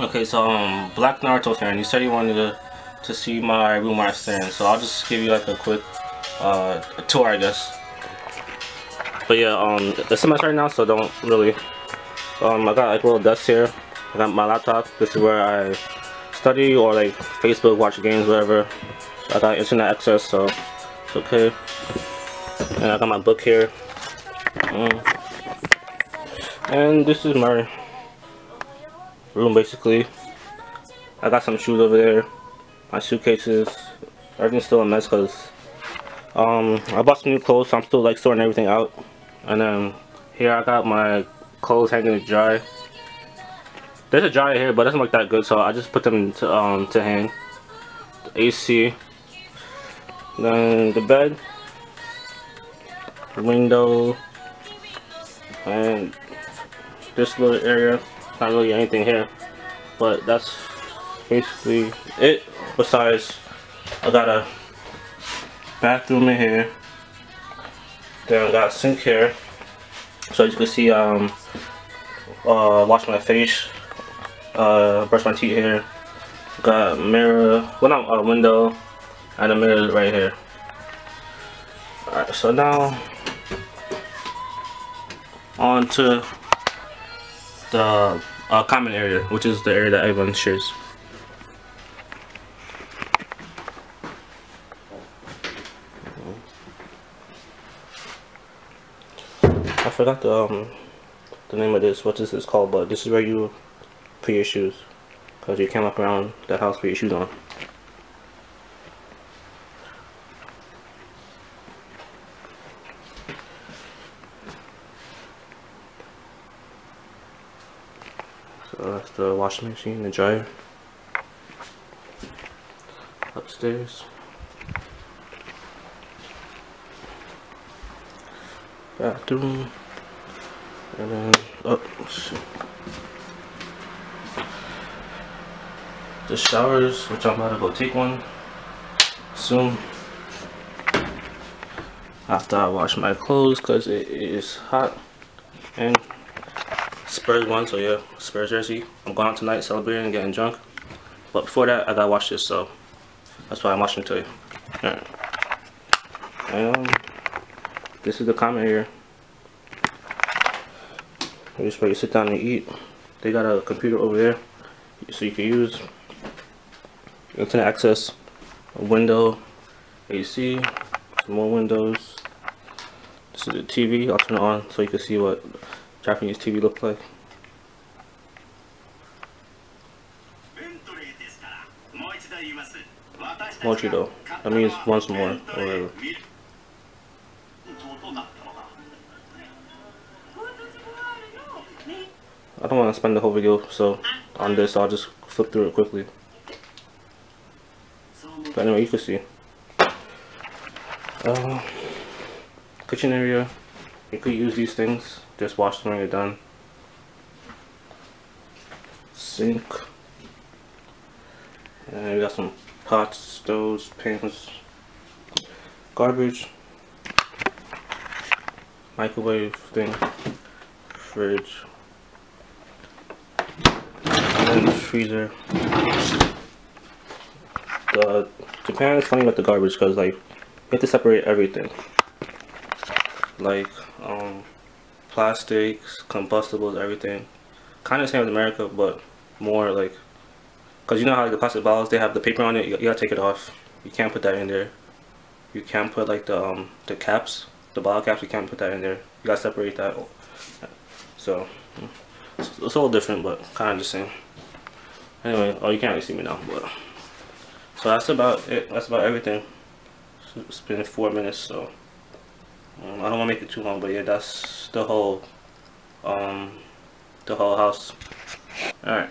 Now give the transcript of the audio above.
Okay, so um, Black Naruto fan, you said you wanted to to see my room where I stand, so I'll just give you like a quick uh, tour, I guess. But yeah, um, it's a mess right now, so don't really. Um, I got like a little desk here. I got my laptop. This is where I study or like Facebook, watch games, whatever. I got internet access, so it's okay. And I got my book here. Um, and this is my room basically. I got some shoes over there, my suitcases. Everything's still a mess because um, I bought some new clothes, so I'm still like sorting everything out. And then here I got my clothes hanging to dry. There's a dryer here, but it doesn't look that good, so I just put them to um to hang. The AC. Then the bed, the window, and this little area not really anything here. But that's basically it. Besides I got a bathroom in here. Then I got sink here. So as you can see um uh wash my face uh brush my teeth here. Got mirror well not a window and a mirror right here. Alright so now on to the uh, common area, which is the area that everyone shares. I forgot the um the name of this. What this is called, but this is where you put your shoes, cause you can't walk around the house with your shoes on. That's the washing machine, the dryer. Upstairs. Bathroom. And then, oh, shit. The showers, which I'm about to go take one soon. After I wash my clothes because it is hot and Spurs won, so yeah, Spurs jersey. I'm going out tonight celebrating and getting drunk. But before that, I gotta watch this, so that's why I'm watching today. Alright. And um, this is the comment here. Is where you sit down and eat. They got a computer over there, so you can use internet access, a window, AC, some more windows. This is the TV. I'll turn it on so you can see what Japanese TV look like. Mochido. That means once more, or whatever. I don't want to spend the whole video, so on this I'll just flip through it quickly. But anyway, you can see. Uh, kitchen area. You could use these things. Just wash them when you're done. Sink. And we got some pots, stoves, pans, garbage, microwave thing, fridge, and freezer. The Japan is funny about the garbage because like you have to separate everything. Like um plastics, combustibles, everything. Kind of same with America, but more like, cause you know how like, the plastic bottles they have the paper on it. You, you, gotta take it off. You can't put that in there. You can't put like the um the caps, the bottle caps. You can't put that in there. You gotta separate that. So it's, it's a little different, but kind of the same. Anyway, oh you can't really see me now, but so that's about it. That's about everything. It's been four minutes, so. I don't want to make it too long, but yeah, that's the whole, um, the whole house. Alright.